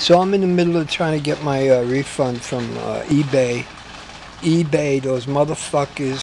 So I'm in the middle of trying to get my uh, refund from uh, eBay. eBay, those motherfuckers